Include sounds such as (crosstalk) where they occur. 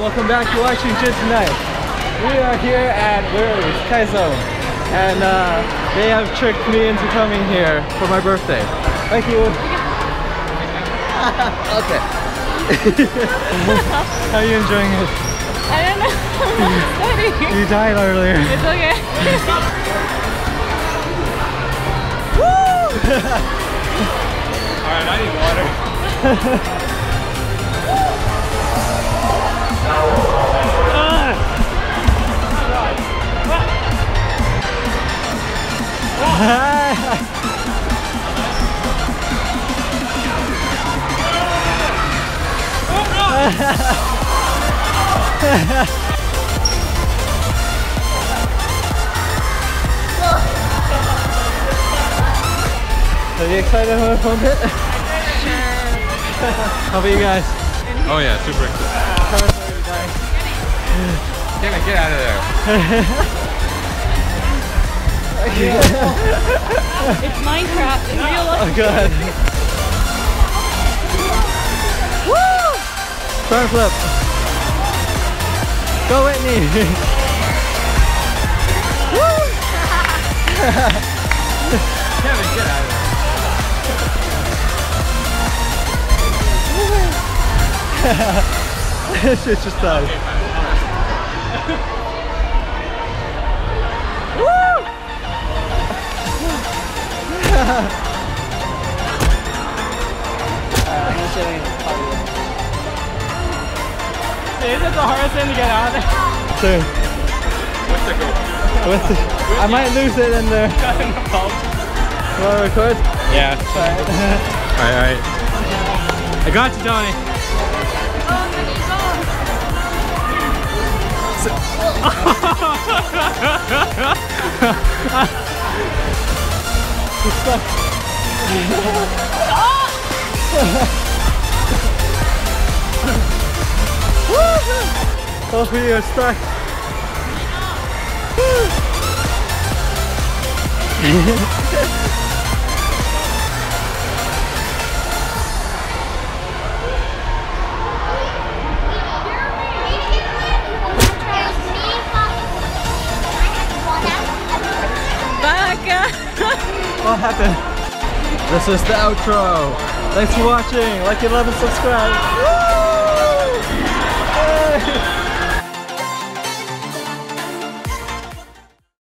welcome back to watching Jin tonight. We are here at where are? Skyzone. And uh, they have tricked me into coming here for my birthday. Thank you. (laughs) okay. (laughs) How are you enjoying it? I don't know. (laughs) I'm sweaty. You died earlier. It's okay. Alright, I need water. Are you excited for a fun bit? How about you guys? Oh yeah, super excited. Damn it, get out of there. It's Minecraft in real life. Oh god. Woo! Front flip. Go Whitney. Woo! Kevin, get out of there. Shit just died. Is it the hardest thing uh, to get out of there? So, What's the goal? what's the, I might lose it in there. Want to record? Yeah. Alright, alright. I got you, Johnny. Hopefully you're stuck. Back. What? This is the outro. Thanks for watching. Like and love and subscribe. Woo!